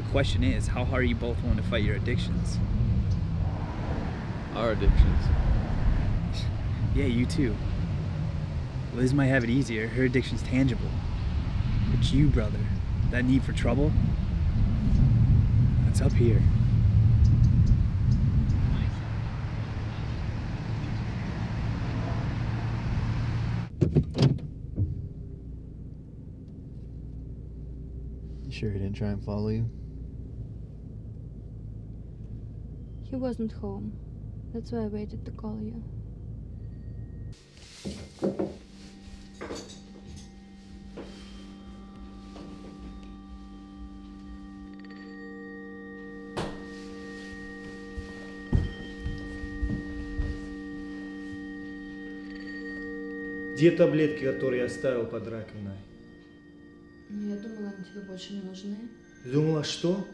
The question is, how hard are you both willing to fight your addictions? Our addictions. Yeah, you too. Liz might have it easier. Her addiction's tangible. But you, brother, that need for trouble, that's up here. You sure he didn't try and follow you? He wasn't home. That's why I waited to call you. Где таблетки, которые я оставил под раковиной? Ну, я думала, они тебе больше не нужны. Думала, что?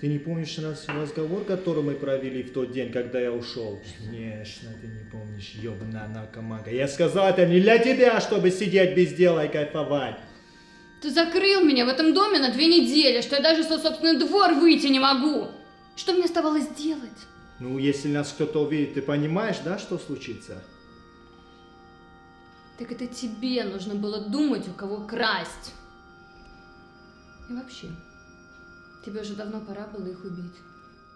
Ты не помнишь раз разговор, который мы провели в тот день, когда я ушел? Конечно, ты не помнишь, ёбаная наркоманка. Я сказал, это не для тебя, чтобы сидеть без дела и кайфовать. Ты закрыл меня в этом доме на две недели, что я даже со собственный двор выйти не могу. Что мне оставалось делать? Ну, если нас кто-то увидит, ты понимаешь, да, что случится? Так это тебе нужно было думать, у кого красть. И вообще, тебе уже давно пора было их убить.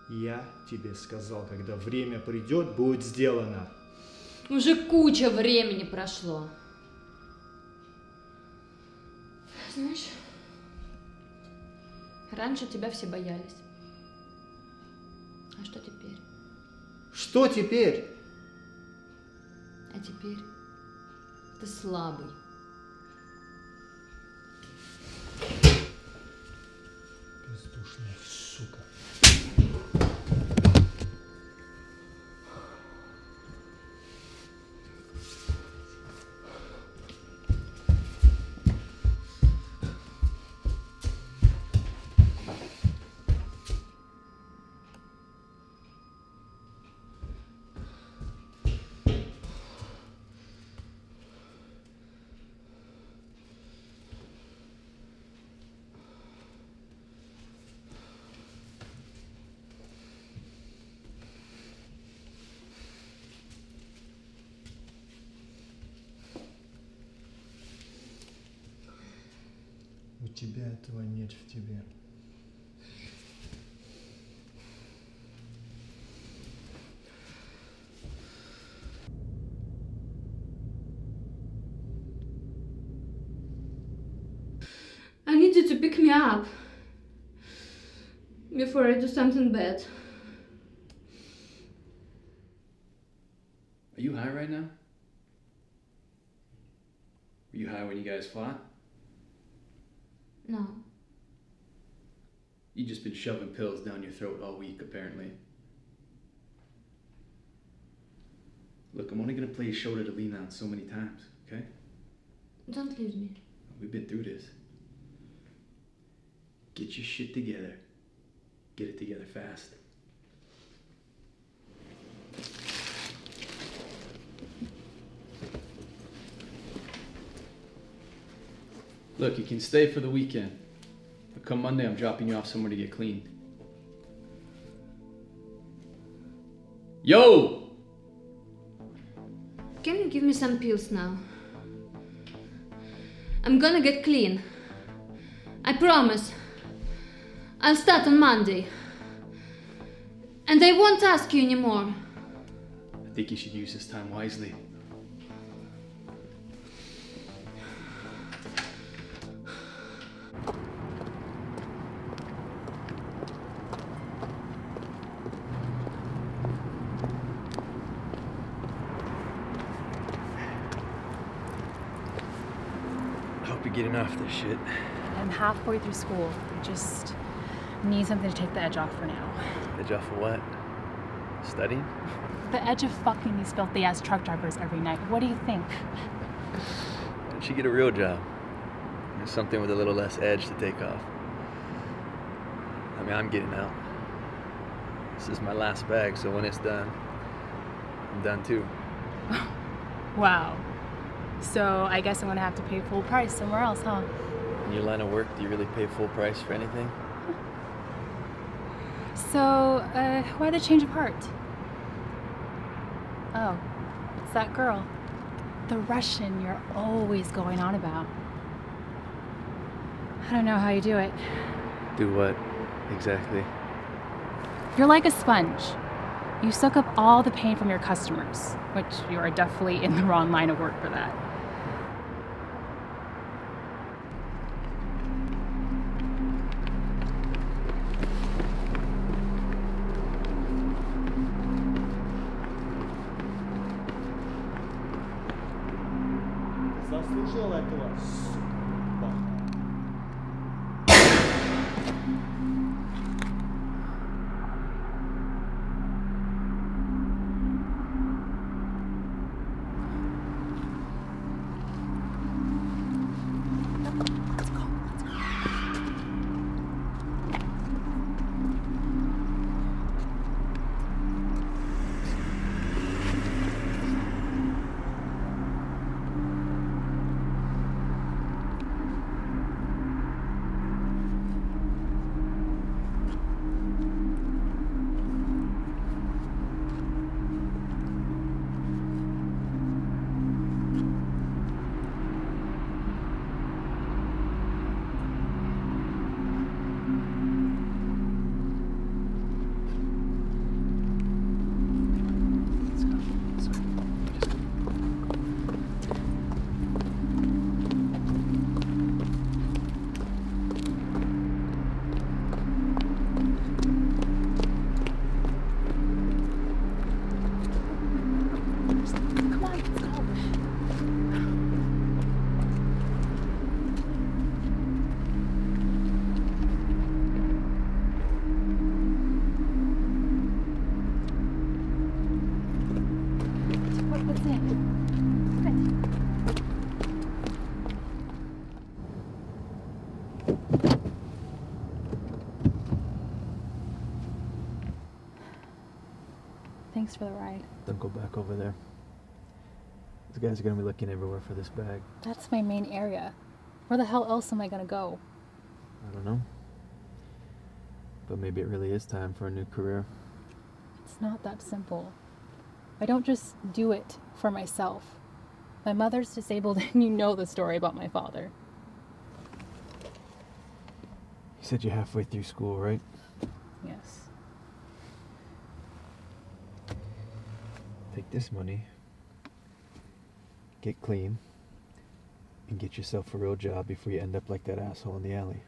Я тебе сказал, когда время придет, будет сделано. Уже куча времени прошло. Знаешь, раньше тебя все боялись. А что теперь? Что теперь? А теперь ты слабый. У тебя этого нет в тебе. I need you to pick me up before I do something bad. Are you high right now? Were you high when you guys fought? No. You just been shoving pills down your throat all week, apparently. Look, I'm only gonna play a shoulder to lean on so many times, okay? Don't leave me. We've been through this. Get your shit together. Get it together fast. Look, you can stay for the weekend. But come Monday, I'm dropping you off somewhere to get cleaned. Yo! Can you give me some pills now? I'm gonna get clean. I promise. I'll start on Monday. And I won't ask you anymore. I think you should use this time wisely. Off this shit. I'm halfway through school. I just need something to take the edge off for now. Edge off of what? Studying? The edge of fucking these filthy ass truck drivers every night. What do you think? Why don't you get a real job? There's something with a little less edge to take off. I mean, I'm getting out. This is my last bag, so when it's done, I'm done too. Wow. So I guess I'm gonna have to pay full price somewhere else, huh? In your line of work, do you really pay full price for anything? So, uh, why the change of heart? Oh, it's that girl. The Russian you're always going on about. I don't know how you do it. Do what exactly? You're like a sponge. You suck up all the pain from your customers, which you are definitely in the wrong line of work for that. Заслужил этого, Thanks for the ride. Don't go back over there. These guys are gonna be looking everywhere for this bag. That's my main area. Where the hell else am I gonna go? I don't know. But maybe it really is time for a new career. It's not that simple. I don't just do it for myself. My mother's disabled, and you know the story about my father. You said you're halfway through school, right? Yes. Take this money, get clean, and get yourself a real job before you end up like that asshole in the alley.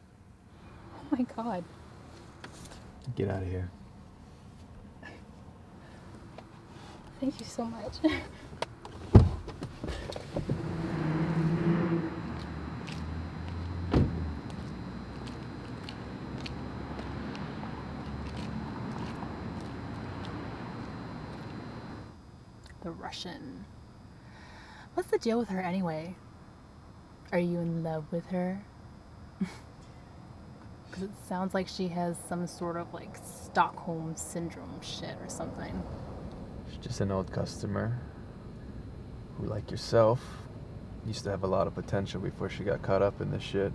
Oh my god. Get out of here. Thank you so much. What's the deal with her anyway? Are you in love with her? Because it sounds like she has some sort of like Stockholm syndrome shit or something. She's just an old customer who, like yourself, used to have a lot of potential before she got caught up in this shit.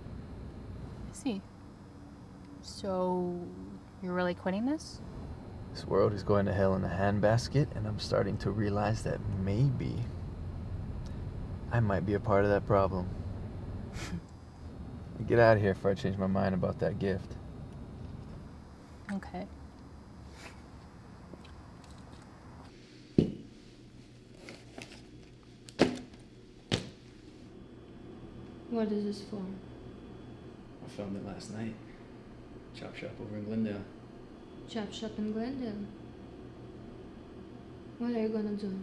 I see. So, you're really quitting this? This world is going to hell in a handbasket, and I'm starting to realize that maybe I might be a part of that problem. Get out of here before I change my mind about that gift. Okay. What is this for? I filmed it last night. Chop shop over in Glendale. Chop shop in Glendale. What are you gonna do?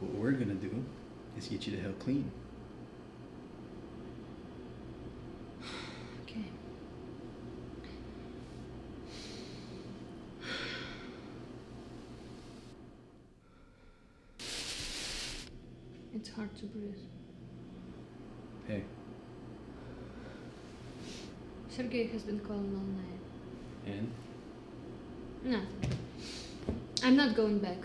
What we're gonna do is get you to hell clean. Okay. It's hard to breathe. Hey, Sergey has been calling all night. and Nothing. I'm not going back.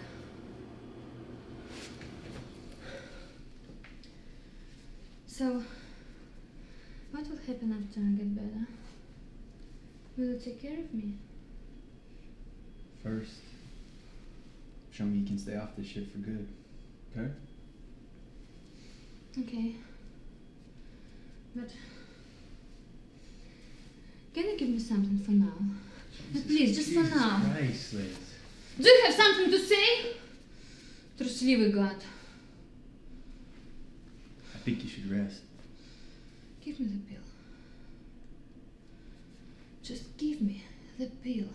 So, what will happen after I get better? Will you take care of me? First, show me you can stay off this shit for good. Okay? Okay. But can you give me something for now? Please, just for now. Christ, Liz. Do you have something to say? Трусливый гад. I think you should rest. Give me the pill. Just give me the pill.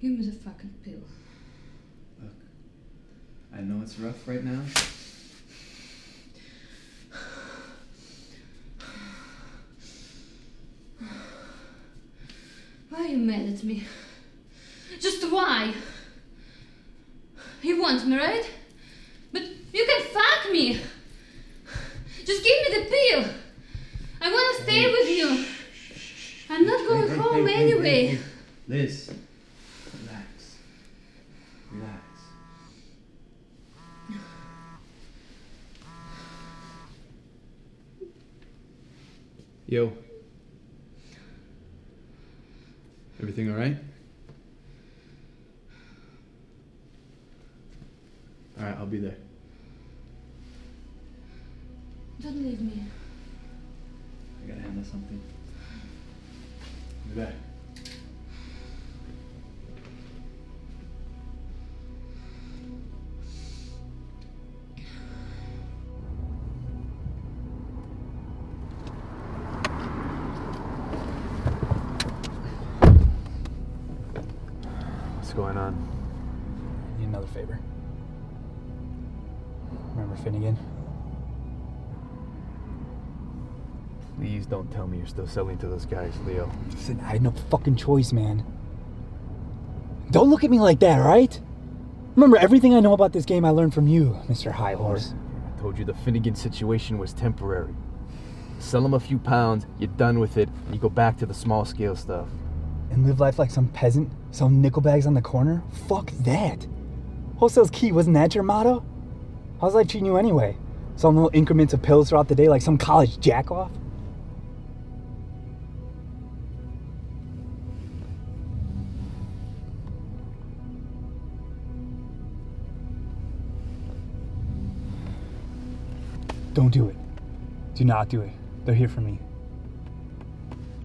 Give me the fucking pill. Look, I know it's rough right now. Why are you mad at me? Just why? You want me, right? But you can fuck me. Just give me the pill. I want to stay with you. I'm not going Hey, hey, home hey, hey, anyway. hey, hey. Liz, relax. Relax. Yo. Everything alright? Alright, I'll be there. Don't leave me. Finnegan? Please don't tell me you're still selling to those guys, Leo. Listen, I had no fucking choice, man. Don't look at me like that, right? Remember, everything I know about this game I learned from you, Mr. High Horse. I told you the Finnegan situation was temporary. Sell them a few pounds, you're done with it, and you go back to the small scale stuff. And live life like some peasant, sell nickel bags on the corner? Fuck that. Wholesale's key, wasn't that your motto? How's life treating you anyway? Some little increments of pills throughout the day like some college jackoff? Don't do it. Do not do it. They're here for me.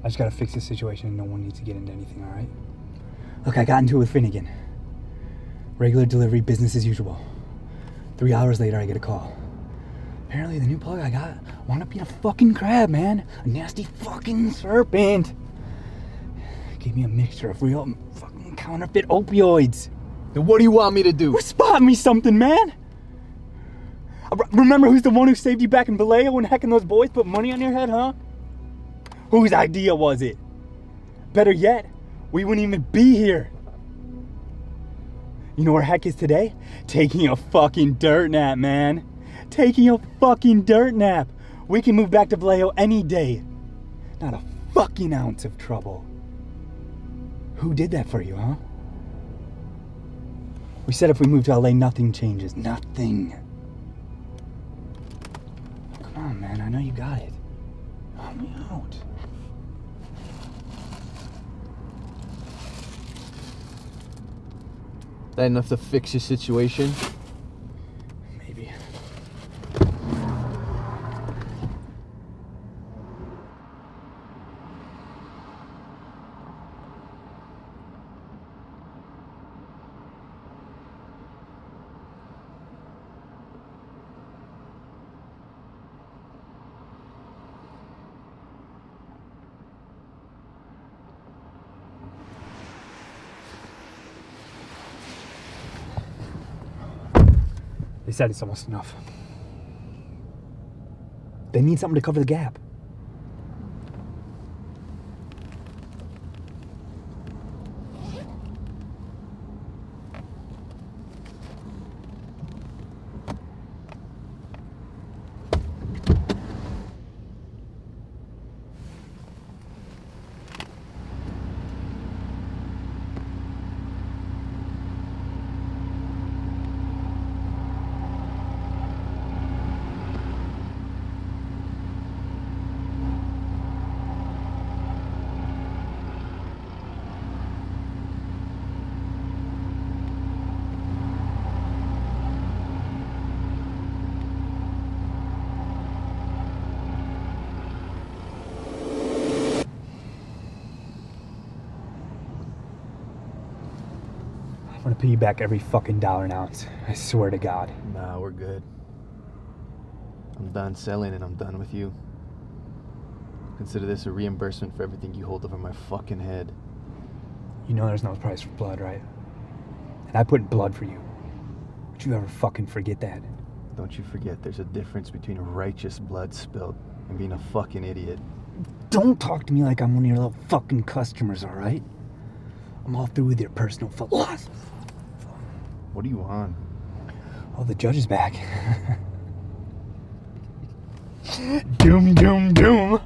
I just gotta fix this situation and no one needs to get into anything, alright? Look, I got into it with Finnegan. Regular delivery, business as usual. Three hours later, I get a call. Apparently, the new plug I got wound up being a fucking crab, man. A nasty fucking serpent. Gave me a mixture of real fucking counterfeit opioids. Then what do you want me to do? Spot me something, man. Uh, re- Remember who's the one who saved you back in Vallejo when hecking those boys put money on your head, huh? Whose idea was it? Better yet, we wouldn't even be here. You know where Heck is today? Taking a fucking dirt nap, man. Taking a fucking dirt nap. We can move back to Vallejo any day. Not a fucking ounce of trouble. Who did that for you, huh? We said if we move to LA, nothing changes. Nothing. Come on, man. I know you got it. Help me out. That enough to fix your situation? Maybe. They said it's almost enough. They need something to cover the gap. Pay you back every fucking dollar an ounce. I swear to God. Nah, we're good. I'm done selling and I'm done with you. Consider this a reimbursement for everything you hold over my fucking head. You know there's no price for blood, right? And I put blood for you. Would you ever fucking forget that? Don't you forget there's a difference between righteous blood spilled and being a fucking idiot. Don't talk to me like I'm one of your little fucking customers, alright? I'm all through with your personal philosophy. What do you want? Oh, the judge is back. doom, doom, doom.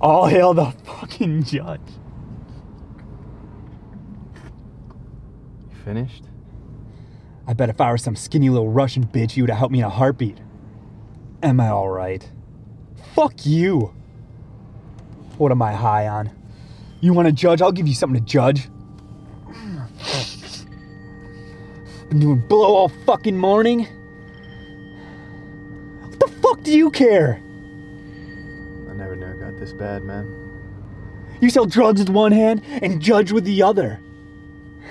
All hail the fucking judge. You finished? I bet if I were some skinny little Russian bitch, you would have helped me in a heartbeat. Am I alright? Fuck you. What am I high on? You want to judge? I'll give you something to judge. Been doing blow all fucking morning. What the fuck do you care? I never knew it got this bad, man. You sell drugs with one hand and judge with the other.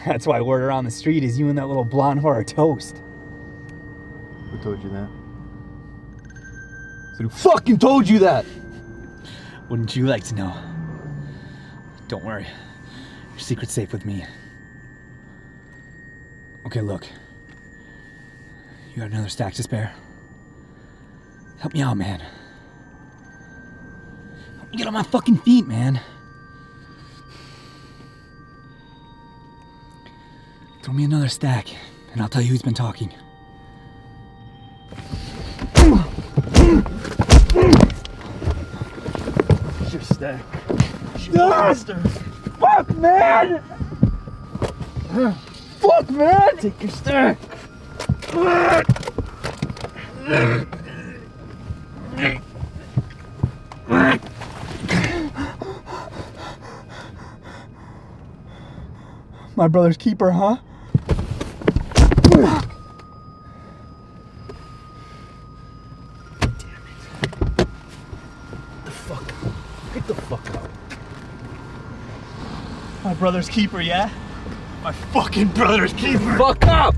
That's why word around the street is you and that little blonde whore are toast. Who told you that? So who fucking told you that? Wouldn't you like to know? Don't worry. Your secret's safe with me. Okay, look. You got another stack to spare? Help me out, man. Help me get on my fucking feet, man. Throw me another stack, and I'll tell you who's been talking. Your stack. Ah! Fuck, man! Fuck, man! Take your stack. My brother's keeper, huh? The fuck. Get the fuck out. My brother's keeper, yeah? My fucking brother's keeper! Fuck up!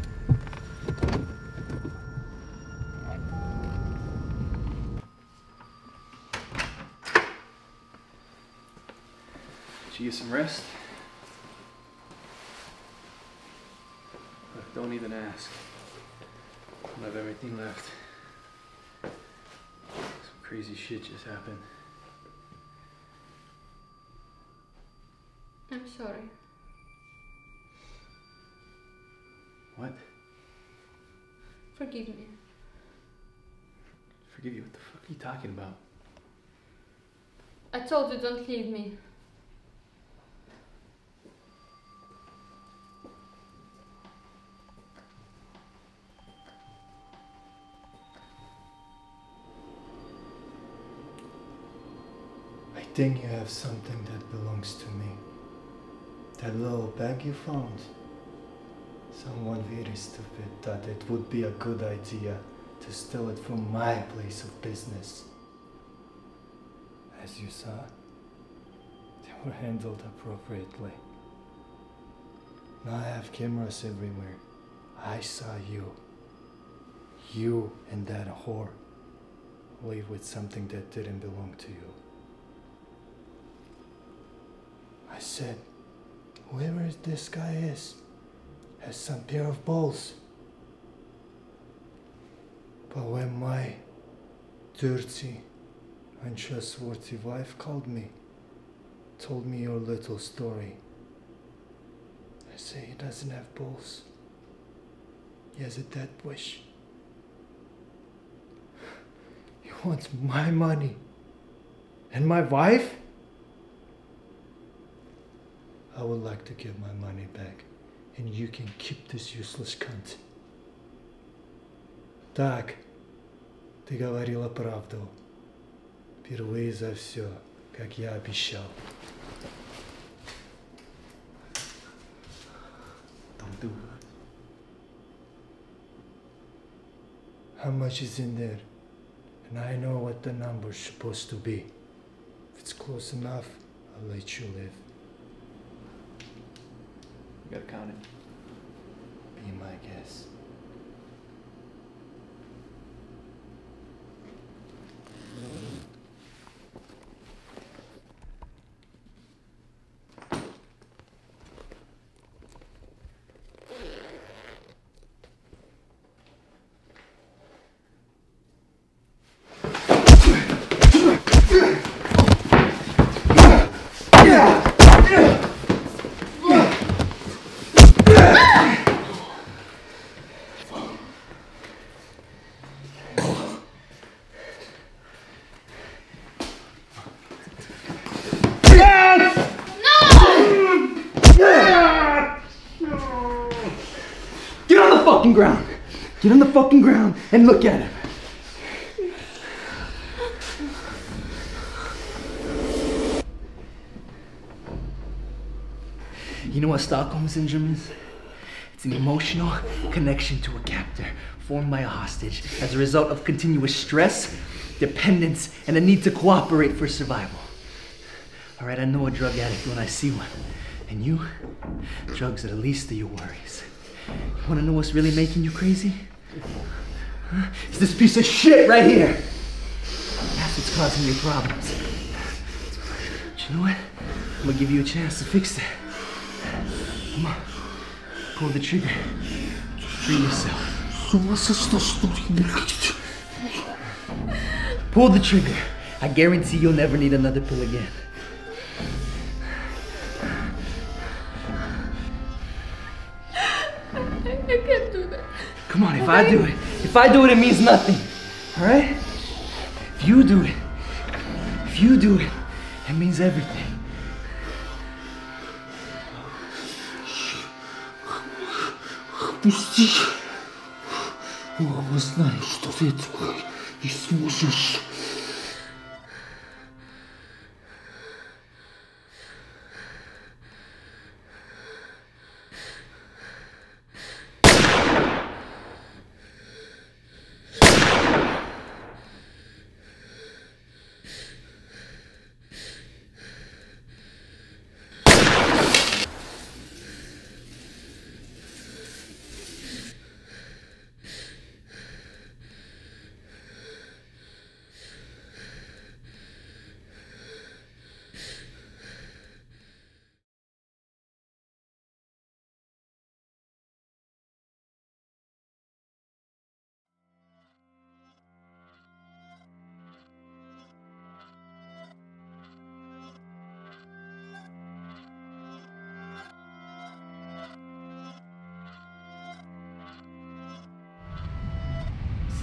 Did you get some rest? Look, don't even ask. I don't have everything left. Some crazy shit just happened. I'm sorry. What? Forgive me. Forgive you? What the fuck are you talking about? I told you don't leave me. I think you have something that belongs to me. That little bag you found. Someone very stupid thought it would be a good idea to steal it from my place of business. As you saw, they were handled appropriately. Now I have cameras everywhere. I saw you. You and that whore leave with something that didn't belong to you. I said, whoever this guy is has some pair of balls. But when my dirty, untrustworthy wife called me, told me your little story, I say he doesn't have balls. He has a dead wish. He wants my money. And my wife? I would like to get my money back, and you can keep this useless cunt. Так, ты говорила правду. Впервые за все, как я обещал. Don't do it. How much is in there? And I know what the number's supposed to be. If it's close enough, I'll let you live. Count it. him, I guess. Get on the fucking ground. Get on the fucking ground and look at him. You know what Stockholm Syndrome is? It's an emotional connection to a captor formed by a hostage as a result of continuous stress, dependence, and a need to cooperate for survival. All right, I know a drug addict when I see one. And you, drugs are the least of your worries. You wanna know what's really making you crazy? Huh? It's this piece of shit right here. That's what's causing your problems. But you know what? I'm gonna give you a chance to fix that. Come on. Pull the trigger. Free yourself. Pull the trigger. I guarantee you'll never need another pill again. I can't do that. Come on, if I do it, if I do it, it means nothing. All right? If you do it, if you do it, it means everything. Пусти. Оба знаю, что ты этого не сможешь.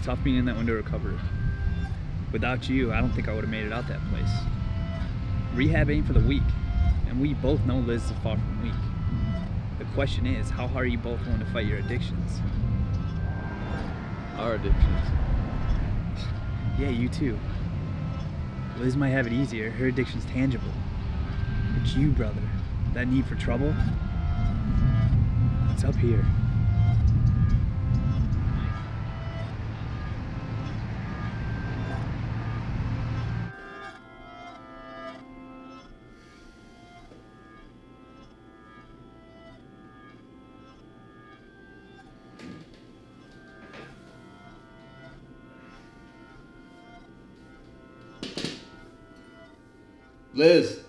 It's tough being in that window of recovery. Without you, I don't think I would have made it out that place. Rehab ain't for the weak, and we both know Liz is far from weak. The question is, how hard are you both willing to fight your addictions? Our addictions. Yeah, you too. Liz might have it easier, her addiction's tangible. But you, brother, that need for trouble, it's up here. Liz.